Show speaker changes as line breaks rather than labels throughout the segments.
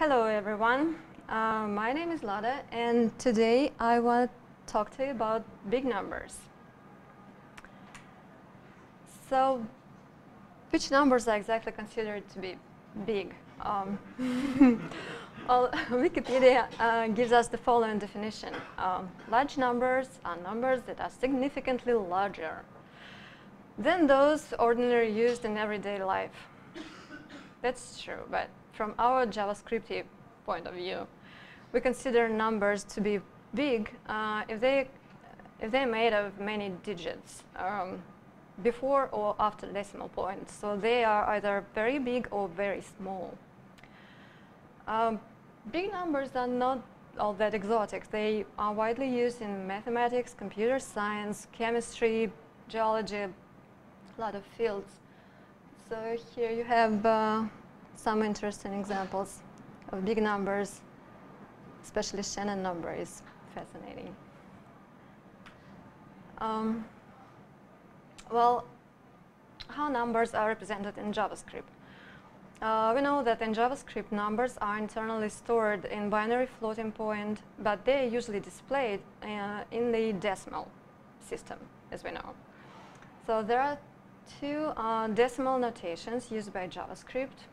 Hello everyone, uh, my name is Lada and today I want to talk to you about big numbers. So, which numbers are exactly considered to be big? Um, well, Wikipedia uh, gives us the following definition. Um, large numbers are numbers that are significantly larger than those ordinarily used in everyday life. That's true, but from our JavaScript point of view, we consider numbers to be big uh, if, they, if they're made of many digits um, before or after decimal point. So they are either very big or very small. Um, big numbers are not all that exotic. They are widely used in mathematics, computer science, chemistry, geology, a lot of fields. So here you have uh, some interesting examples of big numbers, especially Shannon number is fascinating. Um, well, how numbers are represented in JavaScript. Uh, we know that in JavaScript, numbers are internally stored in binary floating point, but they are usually displayed uh, in the decimal system, as we know. So there are two uh, decimal notations used by JavaScript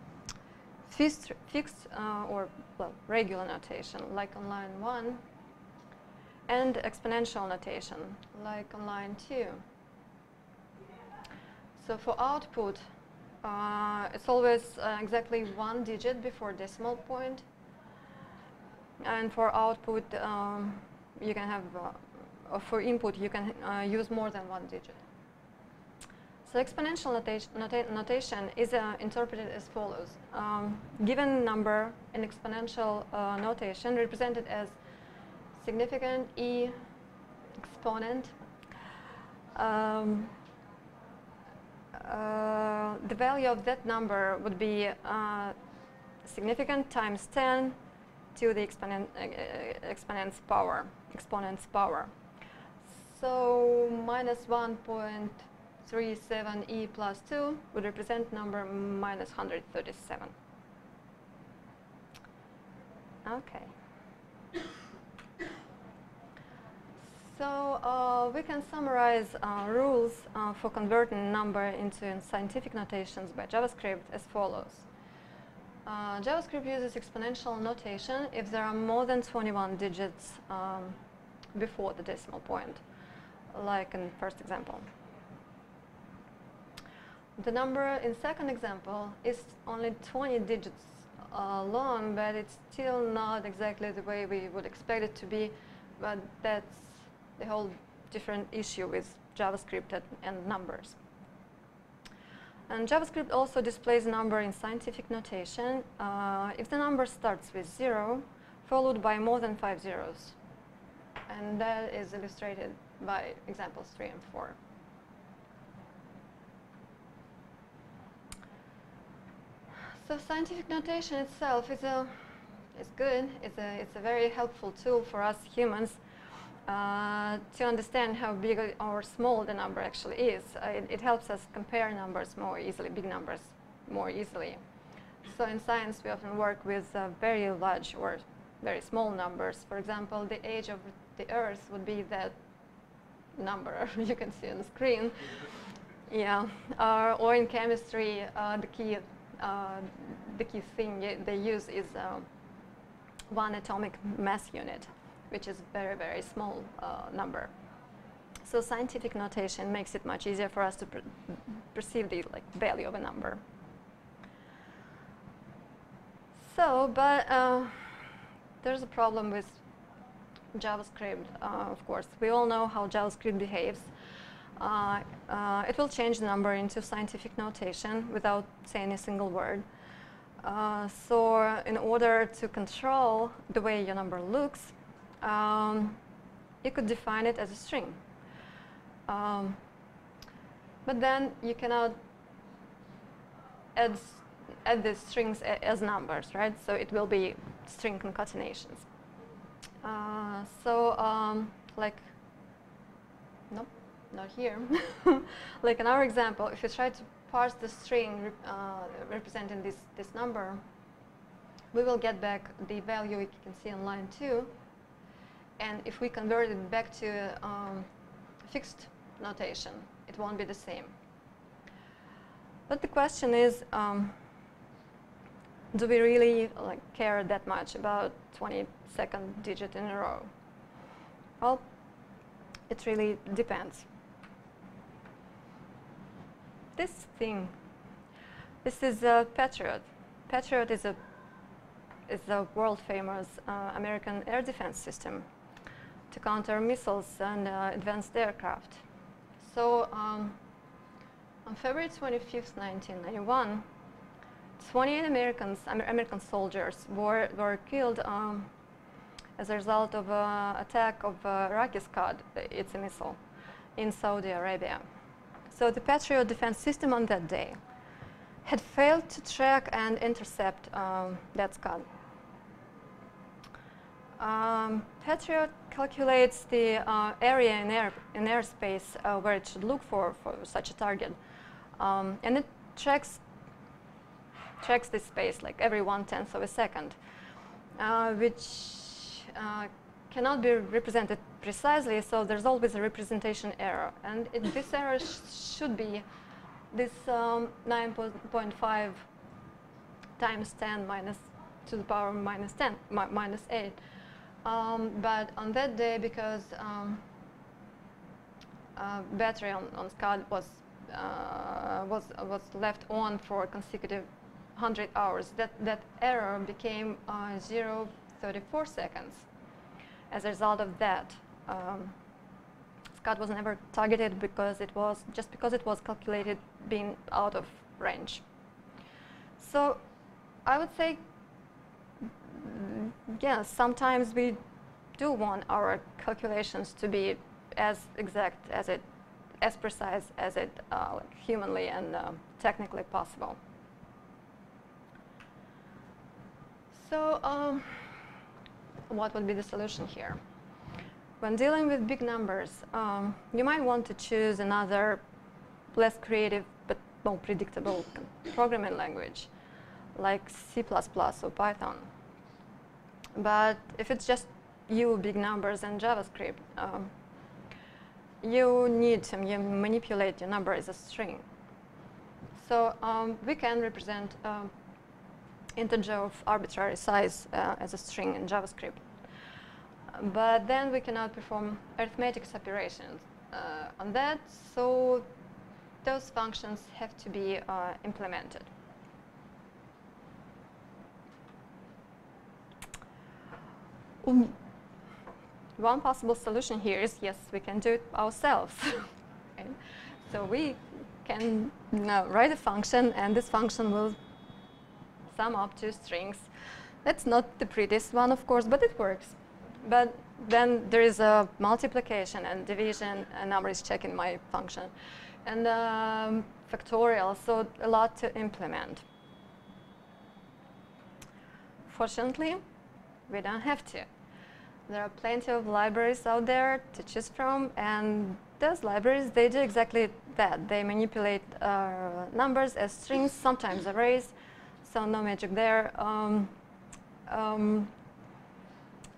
fixed, fixed uh, or well, regular notation, like on line 1, and exponential notation, like on line 2. So for output, uh, it's always uh, exactly one digit before decimal point. And for output, um, you can have, uh, for input, you can uh, use more than one digit. So exponential notation, nota notation is uh, interpreted as follows. Um, given number in exponential uh, notation represented as significant e exponent, um, uh, the value of that number would be uh, significant times 10 to the exponent, uh, uh, exponent's power, exponent's power. So minus 1. 37e plus 2 would represent number minus 137. Okay. So uh, we can summarize uh, rules uh, for converting number into scientific notations by JavaScript as follows. Uh, JavaScript uses exponential notation if there are more than 21 digits um, before the decimal point, like in the first example. The number in second example is only 20 digits uh, long, but it's still not exactly the way we would expect it to be. But that's the whole different issue with JavaScript and, numbers. And JavaScript also displays a number in scientific notation uh, if the number starts with zero, followed by more than five zeros. And that is illustrated by examples three and four. So scientific notation itself is a is good. It's a it's a very helpful tool for us humans uh, to understand how big or small the number actually is. Uh, it, it, helps us compare numbers more easily, big numbers more easily. So in science, we often work with uh, very large or very small numbers. For example, the age of the Earth would be that number you can see on the screen. Yeah, uh, or in chemistry, uh, the key the key thing they use is uh, one atomic mass unit, which is very, very small uh, number. So scientific notation makes it much easier for us to per perceive the like, value of a number. So, but uh, there's a problem with JavaScript, uh, of course. We all know how JavaScript behaves. Uh, uh, it will change the number into scientific notation without saying a single word. Uh, so in order to control the way your number looks, um, you could define it as a string. Um, but then you cannot add, add these strings as numbers, right? So it will be string concatenations. Uh, so um, like, not here. like in our example, if you try to parse the string uh, representing this, this number, we will get back the value you can see on line 2. And if we convert it back to um, fixed notation, it won't be the same. But the question is, um, do we really like care that much about 22nd digit in a row? Well, it really depends. This thing, this is a Patriot. Patriot is a is a world famous uh, American air defense system to counter missiles and uh, advanced aircraft. So um, on February 25th, 1991, 28 Americans, Amer American soldiers were, were killed um, as a result of an uh, attack of uh, Iraqi Scud, it's a missile, in Saudi Arabia. So the Patriot defense system on that day had failed to track and intercept um, that Scud. Um, Patriot calculates the uh, area in, air, in airspace uh, where it should look for, for such a target. Um, and it tracks, tracks this space like every one-tenth of a second, uh, which uh, cannot be represented precisely, so there's always a representation error. And it, this error sh should be this um, 9.5 times 10 minus to the power minus 10, mi minus 8. Um, but on that day, because um, uh, battery on, on Scud was, uh, was, was left on for consecutive 100 hours, that, that error became uh, 0.34 seconds. As a result of that, um, Scud was never targeted because it was, just because it was calculated being out of range. So I would say yes, sometimes we do want our calculations to be as exact as it, as precise as it uh, like humanly and uh, technically possible. So um, what would be the solution here? When dealing with big numbers, um, you might want to choose another less creative but more predictable programming language like C++ or Python. But if it's just you, big numbers, and JavaScript, um, you need to you manipulate your number as a string. So um, we can represent um, integer of arbitrary size uh, as a string in JavaScript. But then we cannot perform arithmetic operations uh, on that, so those functions have to be uh, implemented. Um, one possible solution here is, yes, we can do it ourselves. okay. So we can write a function, and this function will sum up two strings. That's not the prettiest one, of course, but it works. But then there is a multiplication and division, and number is checking my function, and um, factorial, so a lot to implement. Fortunately, we don't have to. There are plenty of libraries out there to choose from, and those libraries, they do exactly that. They manipulate uh, numbers as strings, sometimes arrays, so no magic there. Um, um,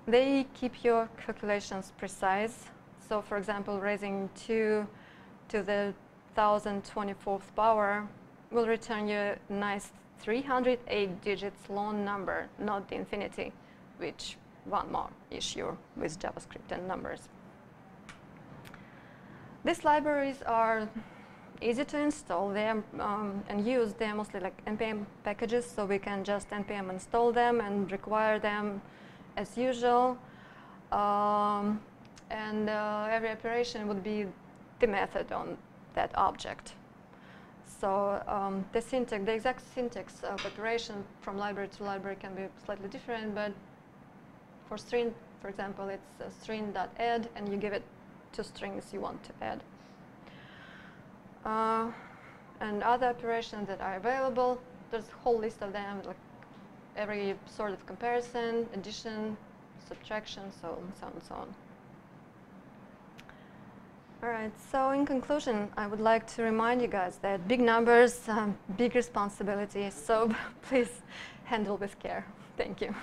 they keep your calculations precise. So for example, raising 2 to the 1024th power will return you a nice 308 digits long number, not the infinity, which one more issue with JavaScript and numbers. These libraries are easy to install them um, and use. They're mostly like npm packages, so we can just npm install them and require them as usual. Um, and uh, every operation would be the method on that object. So um, the syntax, the exact syntax of operation from library to library can be slightly different, but for string, for example, it's a string.add, and you give it two strings you want to add. Uh, and other operations that are available, there's a whole list of them, like every sort of comparison, addition, subtraction, so on, so on, so on. All right, so in conclusion, I would like to remind you guys that big numbers, um, big responsibilities, so please handle with care. Thank you.